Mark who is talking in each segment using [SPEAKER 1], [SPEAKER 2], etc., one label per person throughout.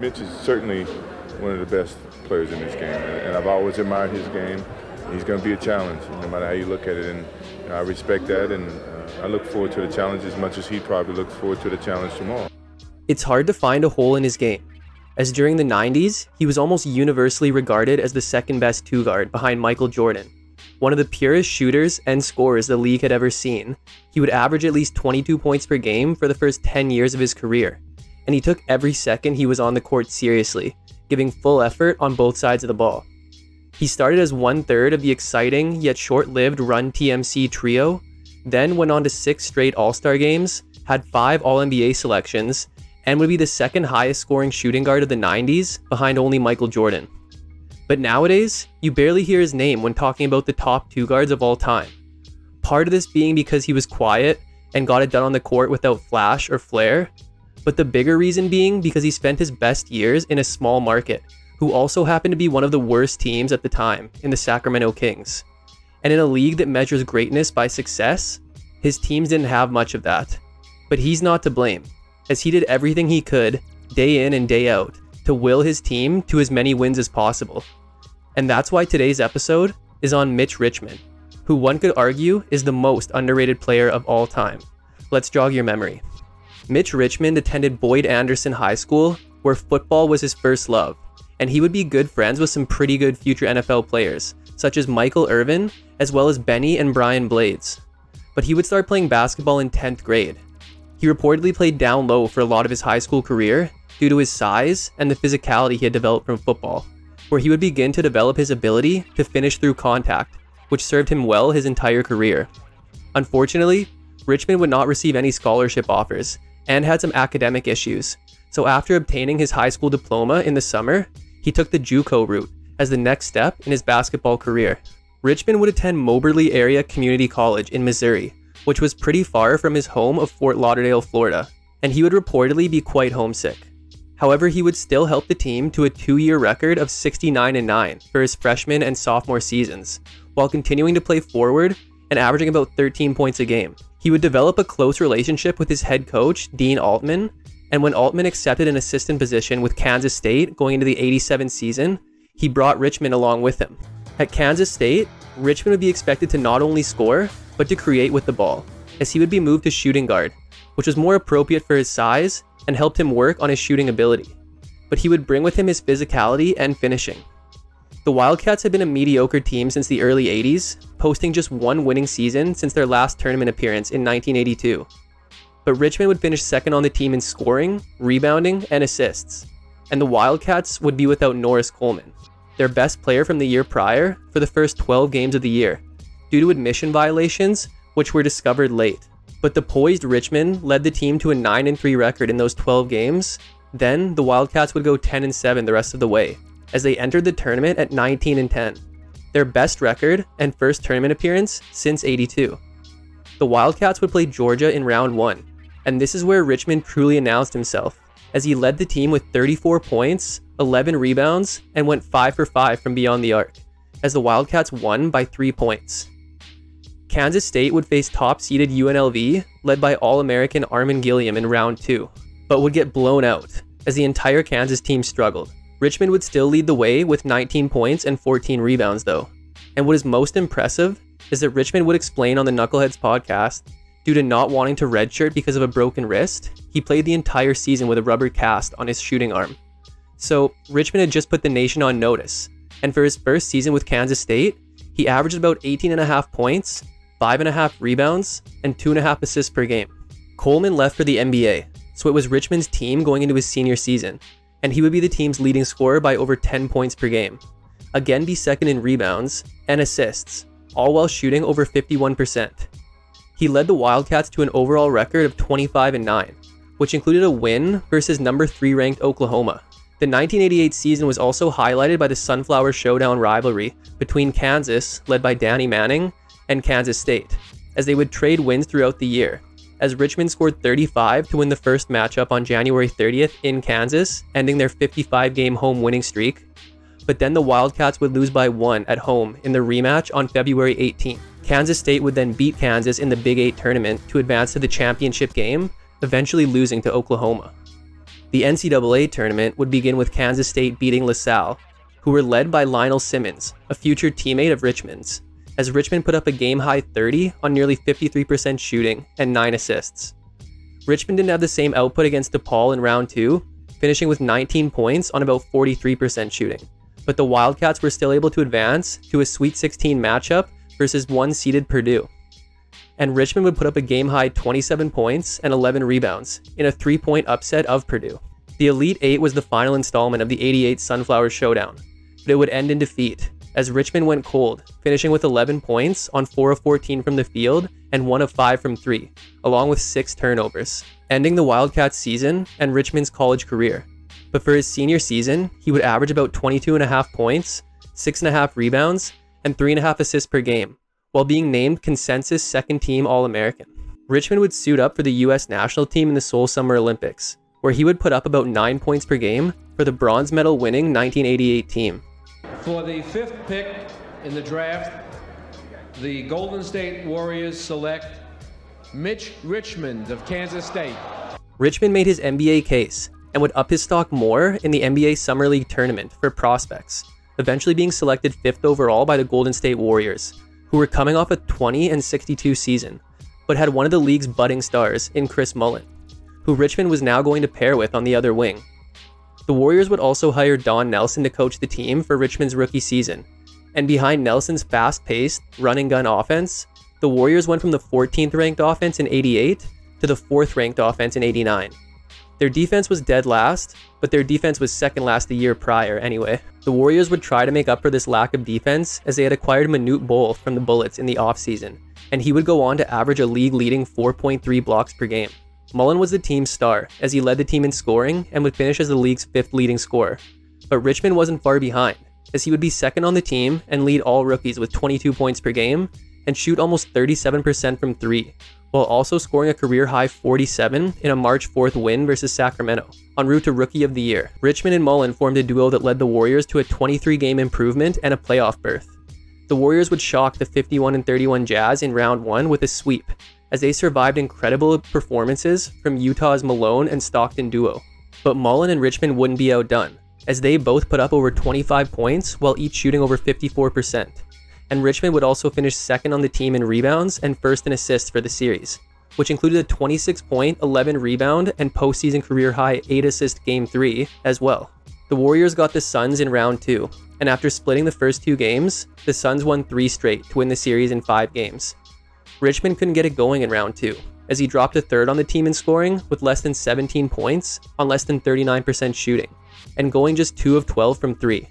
[SPEAKER 1] Mitch is certainly one of the best players in this game, and I've always admired his game. He's going to be a challenge, no matter how you look at it, and you know, I respect that, and uh, I look forward to the challenge as much as he probably looks forward to the challenge tomorrow.
[SPEAKER 2] It's hard to find a hole in his game, as during the 90s, he was almost universally regarded as the second best two guard behind Michael Jordan. One of the purest shooters and scorers the league had ever seen, he would average at least 22 points per game for the first 10 years of his career, and he took every second he was on the court seriously, giving full effort on both sides of the ball. He started as one third of the exciting yet short lived Run TMC trio, then went on to six straight All Star games, had five All NBA selections, and would be the second highest scoring shooting guard of the 90s, behind only Michael Jordan. But nowadays, you barely hear his name when talking about the top two guards of all time. Part of this being because he was quiet and got it done on the court without flash or flair, but the bigger reason being because he spent his best years in a small market, who also happened to be one of the worst teams at the time in the Sacramento Kings. And in a league that measures greatness by success, his teams didn't have much of that. But he's not to blame as he did everything he could, day in and day out, to will his team to as many wins as possible. And that's why today's episode is on Mitch Richmond, who one could argue is the most underrated player of all time. Let's jog your memory. Mitch Richmond attended Boyd Anderson High School, where football was his first love, and he would be good friends with some pretty good future NFL players, such as Michael Irvin, as well as Benny and Brian Blades. But he would start playing basketball in 10th grade, he reportedly played down low for a lot of his high school career due to his size and the physicality he had developed from football, where he would begin to develop his ability to finish through contact, which served him well his entire career. Unfortunately, Richmond would not receive any scholarship offers and had some academic issues, so after obtaining his high school diploma in the summer, he took the JUCO route as the next step in his basketball career. Richmond would attend Moberly Area Community College in Missouri, which was pretty far from his home of Fort Lauderdale, Florida, and he would reportedly be quite homesick. However, he would still help the team to a two year record of 69 9 for his freshman and sophomore seasons, while continuing to play forward and averaging about 13 points a game. He would develop a close relationship with his head coach, Dana Altman, and when Altman accepted an assistant position with Kansas State going into the 87 season, he brought Richmond along with him. At Kansas State, Richmond would be expected to not only score, but to create with the ball, as he would be moved to shooting guard, which was more appropriate for his size and helped him work on his shooting ability. But he would bring with him his physicality and finishing. The Wildcats had been a mediocre team since the early 80s, posting just one winning season since their last tournament appearance in 1982. But Richmond would finish second on the team in scoring, rebounding, and assists, and the Wildcats would be without Norris Coleman, their best player from the year prior, for the first 12 games of the year, due to admission violations, which were discovered late. But the poised Richmond led the team to a 9 3 record in those 12 games. Then the Wildcats would go 10 7 the rest of the way, as they entered the tournament at 19 and 10, their best record and first tournament appearance since 82. The Wildcats would play Georgia in round 1, and this is where Richmond truly announced himself, as he led the team with 34 points, 11 rebounds, and went 5 for 5 from beyond the arc, as the Wildcats won by 3 points. Kansas State would face top seeded UNLV, led by All American Armen Gilliam in round two, but would get blown out as the entire Kansas team struggled. Richmond would still lead the way with 19 points and 14 rebounds, though. And what is most impressive is that Richmond would explain on the Knuckleheads podcast due to not wanting to redshirt because of a broken wrist, he played the entire season with a rubber cast on his shooting arm. So, Richmond had just put the nation on notice, and for his first season with Kansas State, he averaged about 18.5 points five and a half rebounds, and two and a half assists per game. Coleman left for the NBA, so it was Richmond's team going into his senior season, and he would be the team's leading scorer by over 10 points per game. Again, be second in rebounds and assists, all while shooting over 51%. He led the Wildcats to an overall record of 25 and 9, which included a win versus number 3 ranked Oklahoma. The 1988 season was also highlighted by the Sunflower Showdown rivalry between Kansas, led by Danny Manning, and Kansas State, as they would trade wins throughout the year, as Richmond scored 35 to win the first matchup on January 30th in Kansas, ending their 55 game home winning streak. But then the Wildcats would lose by one at home in the rematch on February 18th. Kansas State would then beat Kansas in the Big Eight tournament to advance to the championship game, eventually losing to Oklahoma. The NCAA tournament would begin with Kansas State beating LaSalle, who were led by Lionel Simmons, a future teammate of Richmond's, as Richmond put up a game high 30 on nearly 53% shooting and 9 assists. Richmond didn't have the same output against DePaul in round 2, finishing with 19 points on about 43% shooting. But the Wildcats were still able to advance to a Sweet 16 matchup versus one seeded Purdue. And Richmond would put up a game high 27 points and 11 rebounds in a three point upset of Purdue. The Elite Eight was the final installment of the 88 Sunflower Showdown, but it would end in defeat as Richmond went cold, finishing with 11 points on 4 of 14 from the field and 1 of 5 from 3, along with 6 turnovers, ending the Wildcats season and Richmond's college career. But for his senior season, he would average about 22.5 points, 6.5 rebounds, and 3.5 assists per game, while being named consensus second team All American. Richmond would suit up for the US national team in the Seoul Summer Olympics, where he would put up about 9 points per game for the bronze medal winning 1988 team.
[SPEAKER 3] For the fifth pick in the draft, the Golden State Warriors select Mitch Richmond of Kansas State.
[SPEAKER 2] Richmond made his NBA case and would up his stock more in the NBA Summer League tournament for prospects, eventually being selected fifth overall by the Golden State Warriors, who were coming off a 20 and 62 season, but had one of the league's budding stars in Chris Mullin, who Richmond was now going to pair with on the other wing. The Warriors would also hire Don Nelson to coach the team for Richmond's rookie season. And behind Nelson's fast paced, run and gun offense, the Warriors went from the 14th ranked offense in 88 to the 4th ranked offense in 89. Their defense was dead last, but their defense was second last the year prior anyway. The Warriors would try to make up for this lack of defense as they had acquired Manute Bol from the Bullets in the offseason, and he would go on to average a league leading 4.3 blocks per game. Mullin was the team's star, as he led the team in scoring and would finish as the league's fifth leading scorer. But Richmond wasn't far behind, as he would be second on the team and lead all rookies with 22 points per game and shoot almost 37% from three, while also scoring a career high 47 in a March 4th win versus Sacramento, en route to Rookie of the Year. Richmond and Mullin formed a duo that led the Warriors to a 23 game improvement and a playoff berth. The Warriors would shock the 51 31 Jazz in round 1 with a sweep, as they survived incredible performances from Utah's Malone and Stockton duo. But Mullin and Richmond wouldn't be outdone, as they both put up over 25 points while each shooting over 54%. And Richmond would also finish second on the team in rebounds and first in assists for the series, which included a 26 point, 11 rebound, and postseason career high 8 assist game 3 as well. The Warriors got the Suns in round 2, and after splitting the first two games, the Suns won 3 straight to win the series in 5 games. Richmond couldn't get it going in round two, as he dropped a third on the team in scoring with less than 17 points on less than 39% shooting, and going just 2 of 12 from 3.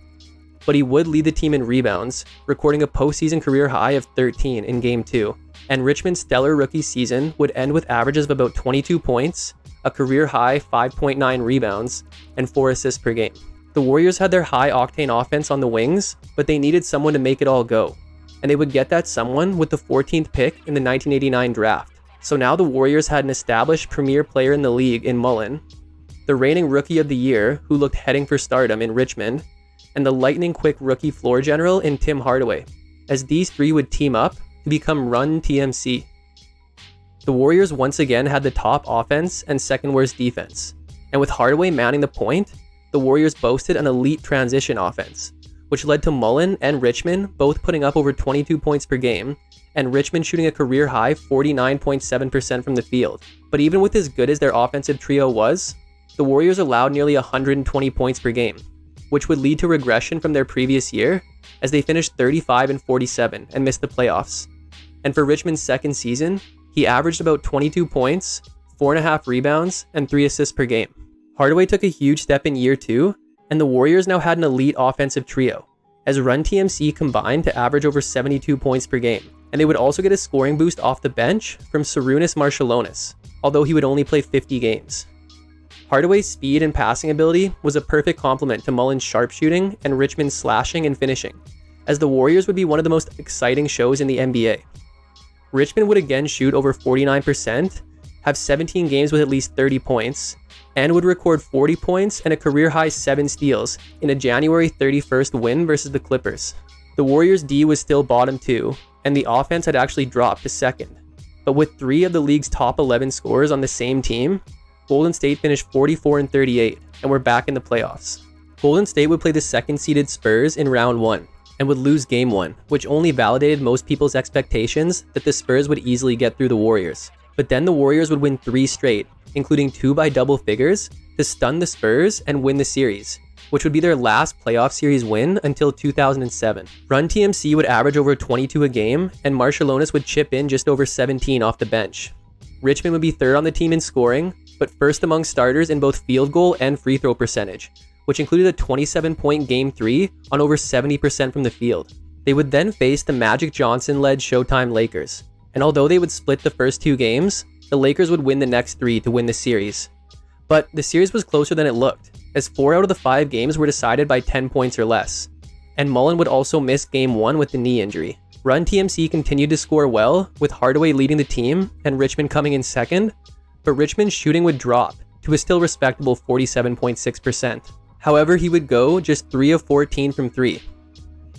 [SPEAKER 2] But he would lead the team in rebounds, recording a postseason career high of 13 in Game 2. And Richmond's stellar rookie season would end with averages of about 22 points, a career high 5.9 rebounds, and 4 assists per game. The Warriors had their high octane offense on the wings, but they needed someone to make it all go, and they would get that someone with the 14th pick in the 1989 draft. So now the Warriors had an established premier player in the league in Mullin, the reigning rookie of the year who looked heading for stardom in Richmond, and the lightning quick rookie floor general in Tim Hardaway, as these three would team up to become Run TMC. The Warriors once again had the top offense and second worst defense, and with Hardaway mounting the point, the Warriors boasted an elite transition offense, which led to Mullin and Richmond both putting up over 22 points per game, and Richmond shooting a career high 49.7% from the field. But even with as good as their offensive trio was, the Warriors allowed nearly 120 points per game, which would lead to regression from their previous year, as they finished 35 and 47 and missed the playoffs. And for Richmond's second season, he averaged about 22 points, 4.5 rebounds, and 3 assists per game. Hardaway took a huge step in year two and the Warriors now had an elite offensive trio, as Run TMC combined to average over 72 points per game. And they would also get a scoring boost off the bench from Sarunas Marciulionis, although he would only play 50 games. Hardaway's speed and passing ability was a perfect complement to Mullin's sharpshooting and Richmond's slashing and finishing, as the Warriors would be one of the most exciting shows in the NBA. Richmond would again shoot over 49%, have 17 games with at least 30 points, and would record 40 points and a career high 7 steals in a January 31st win versus the Clippers. The Warriors' D was still bottom 2, and the offense had actually dropped to second. But with three of the league's top 11 scorers on the same team, Golden State finished 44 and 38 and were back in the playoffs. Golden State would play the second seeded Spurs in round 1 and would lose game 1, which only validated most people's expectations that the Spurs would easily get through the Warriors. But then the Warriors would win 3 straight, including 2 by double figures, to stun the Spurs and win the series, which would be their last playoff series win until 2007. Run TMC would average over 22 a game, and Marciulionis would chip in just over 17 off the bench. Richmond would be third on the team in scoring, but first among starters in both field goal and free throw percentage, which included a 27 point game 3 on over 70% from the field. They would then face the Magic Johnson led Showtime Lakers, and although they would split the first two games, the Lakers would win the next three to win the series. But the series was closer than it looked, as four out of the five games were decided by 10 points or less. And Mullin would also miss game one with the knee injury. Run TMC continued to score well, with Hardaway leading the team and Richmond coming in second, but Richmond's shooting would drop to a still respectable 47.6%. However, he would go just 3 of 14 from 3.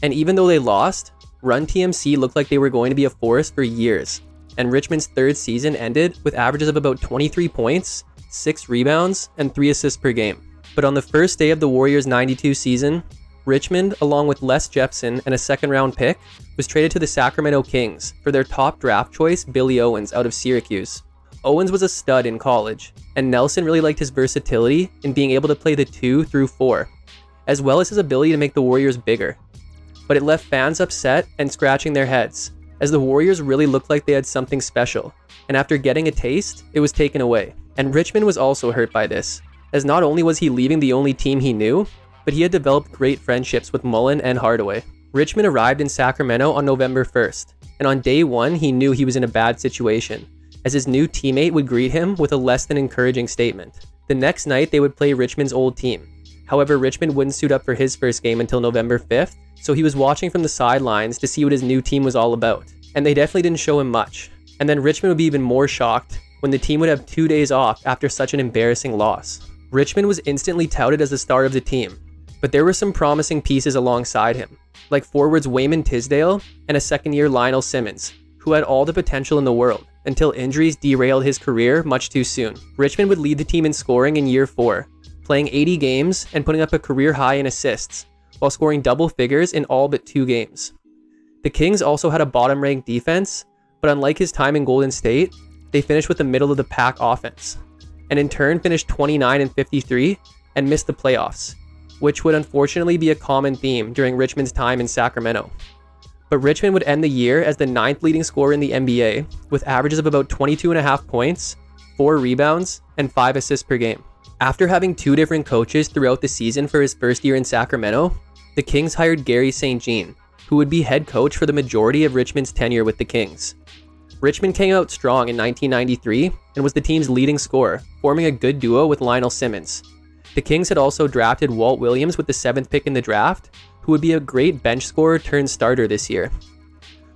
[SPEAKER 2] And even though they lost, Run TMC looked like they were going to be a force for years, and Richmond's third season ended with averages of about 23 points, 6 rebounds, and 3 assists per game. But on the first day of the Warriors' 92 season, Richmond, along with Les Jepsen and a second round pick, was traded to the Sacramento Kings for their top draft choice, Billy Owens, out of Syracuse. Owens was a stud in college, and Nelson really liked his versatility in being able to play the 2 through 4, as well as his ability to make the Warriors bigger. But it left fans upset and scratching their heads, as the Warriors really looked like they had something special, and after getting a taste, it was taken away. And Richmond was also hurt by this, as not only was he leaving the only team he knew, but he had developed great friendships with Mullin and Hardaway. Richmond arrived in Sacramento on November 1st, and on day one, he knew he was in a bad situation, as his new teammate would greet him with a less than encouraging statement. The next night, they would play Richmond's old team. However, Richmond wouldn't suit up for his first game until November 5th, so he was watching from the sidelines to see what his new team was all about. And they definitely didn't show him much. And then Richmond would be even more shocked when the team would have two days off after such an embarrassing loss. Richmond was instantly touted as the star of the team, but there were some promising pieces alongside him, like forwards Wayman Tisdale and a second year Lionel Simmons, who had all the potential in the world until injuries derailed his career much too soon. Richmond would lead the team in scoring in year four, playing 80 games and putting up a career high in assists, while scoring double figures in all but two games. The Kings also had a bottom ranked defense, but unlike his time in Golden State, they finished with the middle of the pack offense, and in turn finished 29 and 53 and missed the playoffs, which would unfortunately be a common theme during Richmond's time in Sacramento. But Richmond would end the year as the ninth leading scorer in the NBA, with averages of about 22.5 points, 4 rebounds, and 5 assists per game. After having two different coaches throughout the season for his first year in Sacramento, the Kings hired Gary St. Jean, who would be head coach for the majority of Richmond's tenure with the Kings. Richmond came out strong in 1993 and was the team's leading scorer, forming a good duo with Lionel Simmons. The Kings had also drafted Walt Williams with the seventh pick in the draft, who would be a great bench scorer turned starter this year.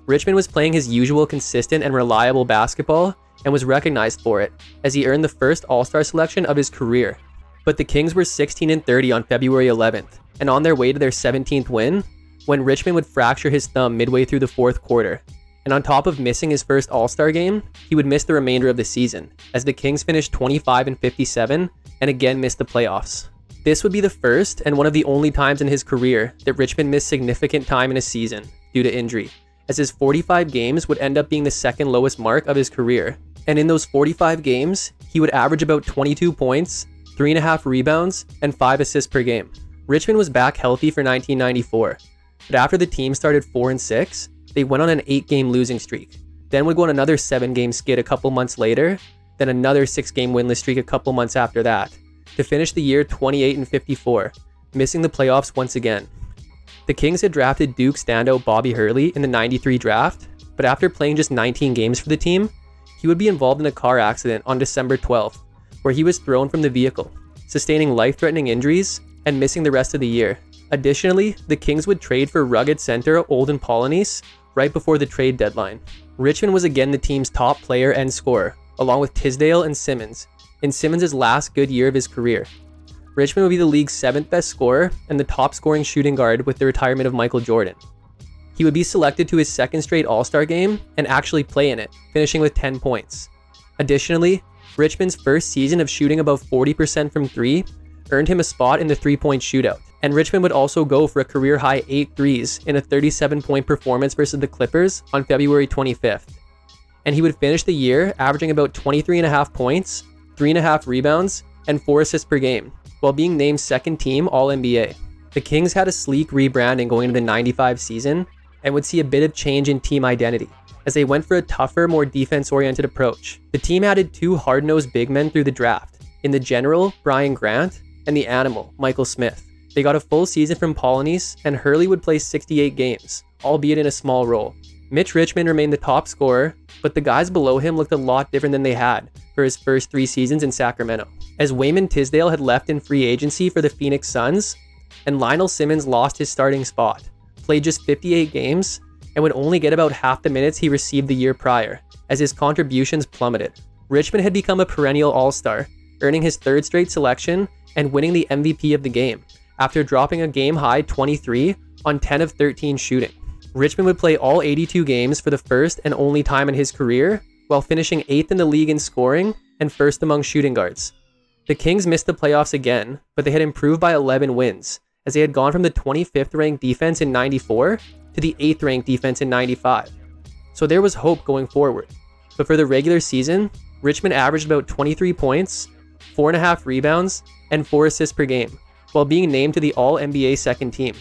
[SPEAKER 2] Richmond was playing his usual consistent and reliable basketball and was recognized for it, as he earned the first All Star selection of his career. But the Kings were 16 and 30 on February 11th, and on their way to their 17th win, when Richmond would fracture his thumb midway through the fourth quarter. And on top of missing his first All Star game, he would miss the remainder of the season, as the Kings finished 25 and 57 and again missed the playoffs. This would be the first and one of the only times in his career that Richmond missed significant time in a season due to injury, as his 45 games would end up being the second lowest mark of his career. And in those 45 games, he would average about 22 points, 3.5 rebounds, and 5 assists per game. Richmond was back healthy for 1994, but after the team started 4 and 6, they went on an 8 game losing streak. Then would go on another 7 game skid a couple months later, then another 6 game winless streak a couple months after that, to finish the year 28 and 54, missing the playoffs once again. The Kings had drafted Duke standout Bobby Hurley in the 93 draft, but after playing just 19 games for the team, he would be involved in a car accident on December 12th, where he was thrown from the vehicle, sustaining life threatening injuries and missing the rest of the year. Additionally, the Kings would trade for rugged center Olden Polynice right before the trade deadline. Richmond was again the team's top player and scorer, along with Tisdale and Simmons, in Simmons' last good year of his career. Richmond would be the league's seventh best scorer and the top scoring shooting guard with the retirement of Michael Jordan. He would be selected to his second straight All Star game and actually play in it, finishing with 10 points. Additionally, Richmond's first season of shooting above 40% from three earned him a spot in the three point shootout, and Richmond would also go for a career high 8 threes in a 37 point performance versus the Clippers on February 25th. And he would finish the year averaging about 23.5 points, 3.5 rebounds, and 4 assists per game, while being named second team All NBA. The Kings had a sleek rebranding going into the 95 season and would see a bit of change in team identity as they went for a tougher, more defense oriented approach. The team added two hard nosed big men through the draft in the General, Brian Grant, and the Animal, Michael Smith. They got a full season from Polynice, and Hurley would play 68 games, albeit in a small role. Mitch Richmond remained the top scorer, but the guys below him looked a lot different than they had for his first three seasons in Sacramento. As Wayman Tisdale had left in free agency for the Phoenix Suns, and Lionel Simmons lost his starting spot, played just 58 games, and would only get about half the minutes he received the year prior, as his contributions plummeted. Richmond had become a perennial all star, earning his third straight selection and winning the MVP of the game after dropping a game high 23 on 10 of 13 shooting. Richmond would play all 82 games for the first and only time in his career, while finishing 8th in the league in scoring and first among shooting guards. The Kings missed the playoffs again, but they had improved by 11 wins, as they had gone from the 25th ranked defense in 94 to the 8th ranked defense in 95. So there was hope going forward. But for the regular season, Richmond averaged about 23 points, 4.5 rebounds, and 4 assists per game, while being named to the All NBA second team.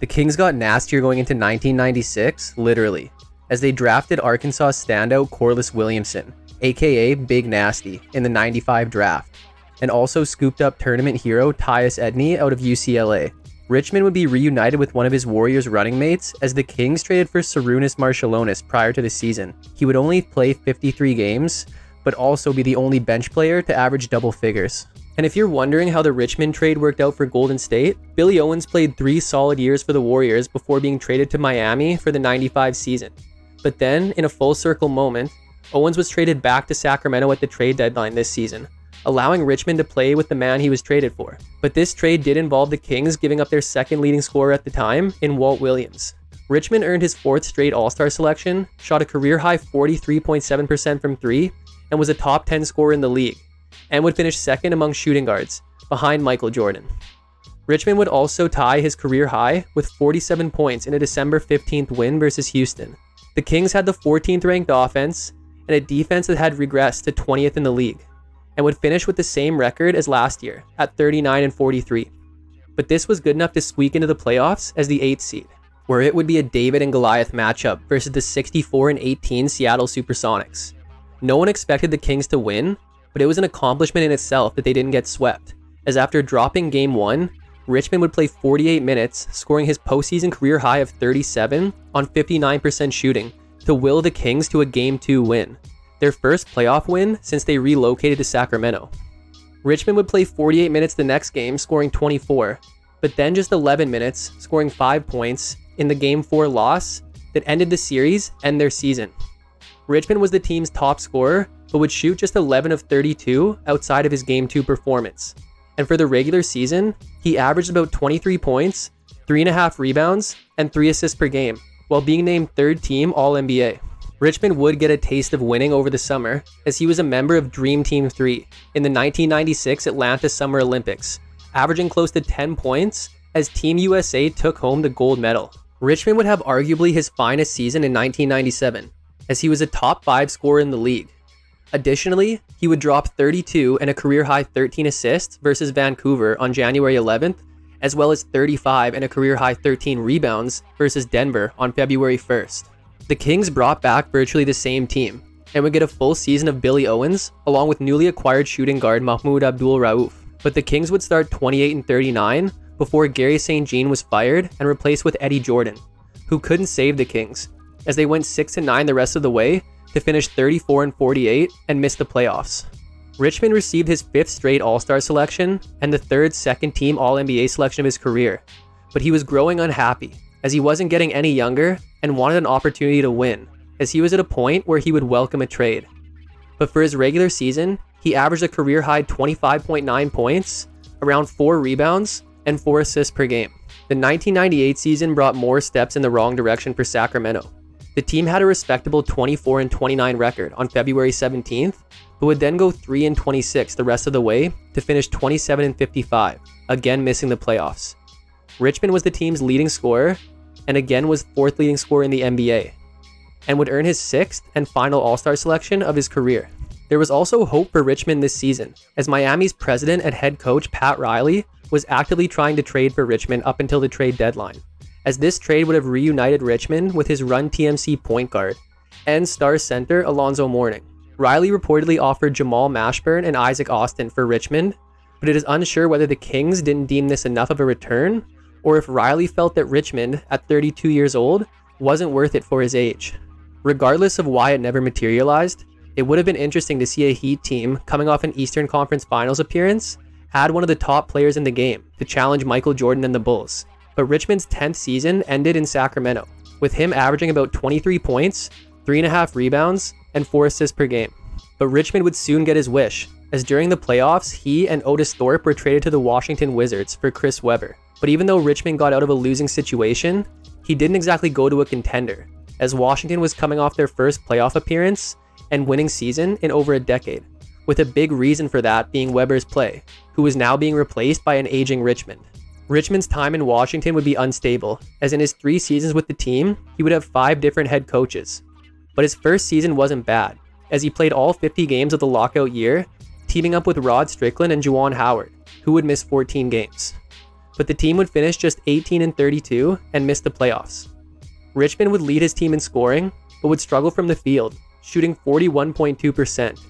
[SPEAKER 2] The Kings got nastier going into 1996, literally, as they drafted Arkansas standout Corliss Williamson, aka Big Nasty, in the 95 draft, and also scooped up tournament hero Tyus Edney out of UCLA. Richmond would be reunited with one of his Warriors running mates as the Kings traded for Sarunas Marciulionis prior to the season. He would only play 53 games, but also be the only bench player to average double figures. And if you're wondering how the Richmond trade worked out for Golden State, Billy Owens played three solid years for the Warriors before being traded to Miami for the 95 season. But then, in a full circle moment, Owens was traded back to Sacramento at the trade deadline this season, allowing Richmond to play with the man he was traded for. But this trade did involve the Kings giving up their second leading scorer at the time in Walt Williams. Richmond earned his fourth straight All Star selection, shot a career high 43.7% from three, and was a top 10 scorer in the league and would finish second among shooting guards, behind Michael Jordan. Richmond would also tie his career high with 47 points in a December 15th win versus Houston. The Kings had the 14th ranked offense and a defense that had regressed to 20th in the league, and would finish with the same record as last year at 39 and 43. But this was good enough to squeak into the playoffs as the 8th seed, where it would be a David and Goliath matchup versus the 64 and 18 Seattle Supersonics. No one expected the Kings to win, but it was an accomplishment in itself that they didn't get swept, as after dropping game one, Richmond would play 48 minutes, scoring his postseason career high of 37 on 59% shooting to will the Kings to a Game 2 win, their first playoff win since they relocated to Sacramento. Richmond would play 48 minutes the next game, scoring 24, but then just 11 minutes, scoring 5 points in the Game 4 loss that ended the series and their season. Richmond was the team's top scorer but would shoot just 11 of 32 outside of his Game 2 performance. And for the regular season, he averaged about 23 points, 3.5 rebounds, and 3 assists per game, while being named third team All NBA. Richmond would get a taste of winning over the summer, as he was a member of Dream Team 3 in the 1996 Atlanta Summer Olympics, averaging close to 10 points as Team USA took home the gold medal. Richmond would have arguably his finest season in 1997, as he was a top 5 scorer in the league, Additionally, he would drop 32 and a career high 13 assists versus Vancouver on January 11th, as well as 35 and a career high 13 rebounds versus Denver on February 1st. The Kings brought back virtually the same team and would get a full season of Billy Owens along with newly acquired shooting guard Mahmoud Abdul Rauf. But the Kings would start 28 and 39 before Gary St. Jean was fired and replaced with Eddie Jordan, who couldn't save the Kings, as they went 6 and 9 the rest of the way to finish 34 and 48 and miss the playoffs. Richmond received his fifth straight All Star selection and the third second team All NBA selection of his career, but he was growing unhappy as he wasn't getting any younger and wanted an opportunity to win, as he was at a point where he would welcome a trade. But for his regular season, he averaged a career high 25.9 points, around 4 rebounds, and 4 assists per game. The 1998 season brought more steps in the wrong direction for Sacramento. The team had a respectable 24 and 29 record on February 17th but would then go 3 and 26 the rest of the way to finish 27 and 55, again missing the playoffs. Richmond was the team's leading scorer and again was fourth leading scorer in the NBA, and would earn his sixth and final All Star selection of his career. There was also hope for Richmond this season, as Miami's president and head coach Pat Riley was actively trying to trade for Richmond up until the trade deadline, as this trade would have reunited Richmond with his run TMC point guard and star center Alonzo Mourning. Riley reportedly offered Jamal Mashburn and Isaac Austin for Richmond, but it is unsure whether the Kings didn't deem this enough of a return or if Riley felt that Richmond, at 32 years old, wasn't worth it for his age. Regardless of why it never materialized, it would have been interesting to see a Heat team coming off an Eastern Conference Finals appearance had one of the top players in the game to challenge Michael Jordan and the Bulls. But Richmond's 10th season ended in Sacramento, with him averaging about 23 points, 3.5 rebounds, and 4 assists per game. But Richmond would soon get his wish, as during the playoffs, he and Otis Thorpe were traded to the Washington Wizards for Chris Webber. But even though Richmond got out of a losing situation, he didn't exactly go to a contender, as Washington was coming off their first playoff appearance and winning season in over a decade, with a big reason for that being Webber's play, who was now being replaced by an aging Richmond. Richmond's time in Washington would be unstable, as in his three seasons with the team, he would have five different head coaches. But his first season wasn't bad, as he played all 50 games of the lockout year, teaming up with Rod Strickland and Juwan Howard, who would miss 14 games but the team would finish just 18 and 32 and miss the playoffs. Richmond would lead his team in scoring, but would struggle from the field, shooting 41.2%,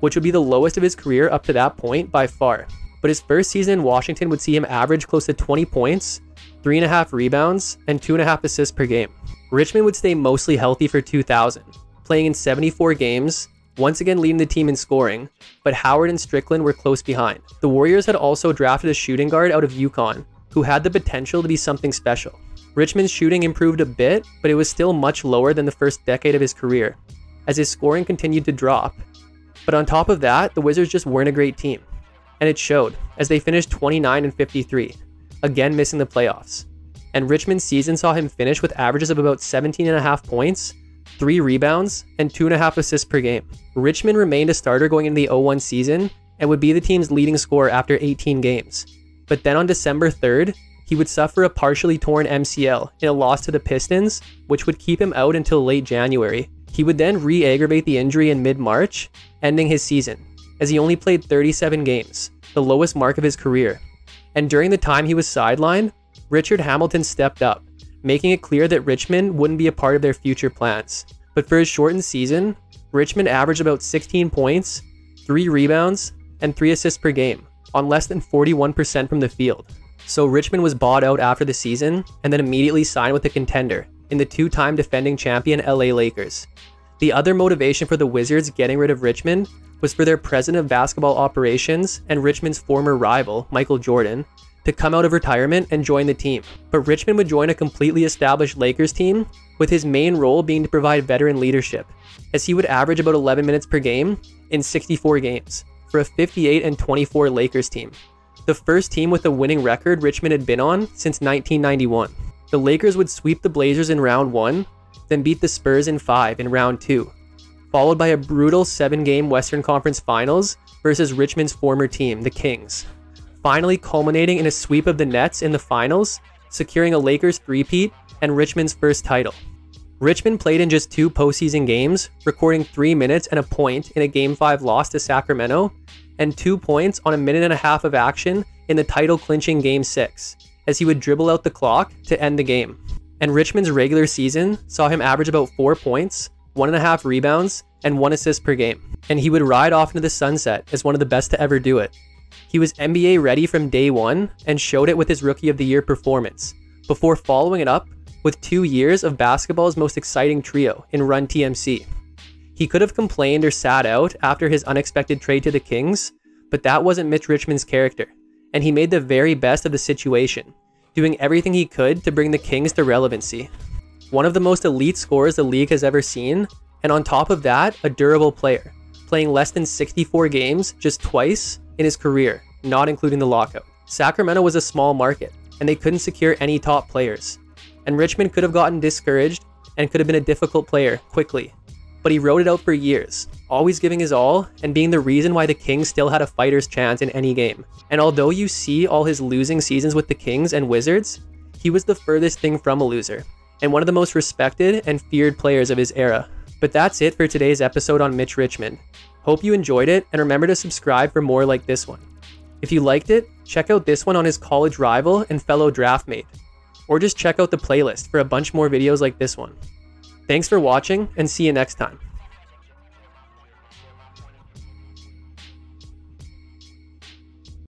[SPEAKER 2] which would be the lowest of his career up to that point by far. But his first season in Washington would see him average close to 20 points, 3.5 rebounds, and 2.5 assists per game. Richmond would stay mostly healthy for 2000, playing in 74 games once again leading the team in scoring, but Howard and Strickland were close behind. The Warriors had also drafted a shooting guard out of UConn, who had the potential to be something special. Richmond's shooting improved a bit, but it was still much lower than the first decade of his career, as his scoring continued to drop. But on top of that, the Wizards just weren't a great team. And it showed, as they finished 29 and 53, again missing the playoffs. And Richmond's season saw him finish with averages of about 17.5 points three rebounds, and two and a half assists per game. Richmond remained a starter going into the 0 1 season and would be the team's leading scorer after 18 games. But then on December 3rd, he would suffer a partially torn MCL in a loss to the Pistons, which would keep him out until late January. He would then re aggravate the injury in mid March, ending his season, as he only played 37 games, the lowest mark of his career. And during the time he was sidelined, Richard Hamilton stepped up making it clear that Richmond wouldn't be a part of their future plans. But for his shortened season, Richmond averaged about 16 points, 3 rebounds, and 3 assists per game, on less than 41% from the field. So Richmond was bought out after the season and then immediately signed with a contender in the two time defending champion LA Lakers. The other motivation for the Wizards getting rid of Richmond was for their president of basketball operations and Richmond's former rival, Michael Jordan, to come out of retirement and join the team. But Richmond would join a completely established Lakers team, with his main role being to provide veteran leadership, as he would average about 11 minutes per game in 64 games for a 58 and 24 Lakers team. The first team with a winning record Richmond had been on since 1991. The Lakers would sweep the Blazers in round 1, then beat the Spurs in 5 in round 2, followed by a brutal 7-game Western Conference Finals versus Richmond's former team, the Kings finally culminating in a sweep of the Nets in the finals, securing a Lakers three-peat and Richmond's first title. Richmond played in just two postseason games, recording three minutes and a point in a Game 5 loss to Sacramento, and two points on a minute and a half of action in the title clinching Game 6, as he would dribble out the clock to end the game. And Richmond's regular season saw him average about four points, one and a half rebounds, and one assist per game. And he would ride off into the sunset as one of the best to ever do it, he was NBA ready from day one and showed it with his Rookie of the Year performance, before following it up with two years of basketball's most exciting trio in Run TMC. He could have complained or sat out after his unexpected trade to the Kings, but that wasn't Mitch Richmond's character, and he made the very best of the situation, doing everything he could to bring the Kings to relevancy. One of the most elite scorers the league has ever seen, and on top of that, a durable player, playing less than 64 games just twice in his career, not including the lockout. Sacramento was a small market, and they couldn't secure any top players. And Richmond could have gotten discouraged and could have been a difficult player quickly. but he rode it out for years, always giving his all and being the reason why the Kings still had a fighter's chance in any game. And although you see all his losing seasons with the Kings and Wizards, he was the furthest thing from a loser, and one of the most respected and feared players of his era. But that's it for today's episode on Mitch Richmond. Hope you enjoyed it, and remember to subscribe for more like this one. If you liked it, check out this one on his college rival and fellow draftmate, or just check out the playlist for a bunch more videos like this one. Thanks for watching, and see you next time.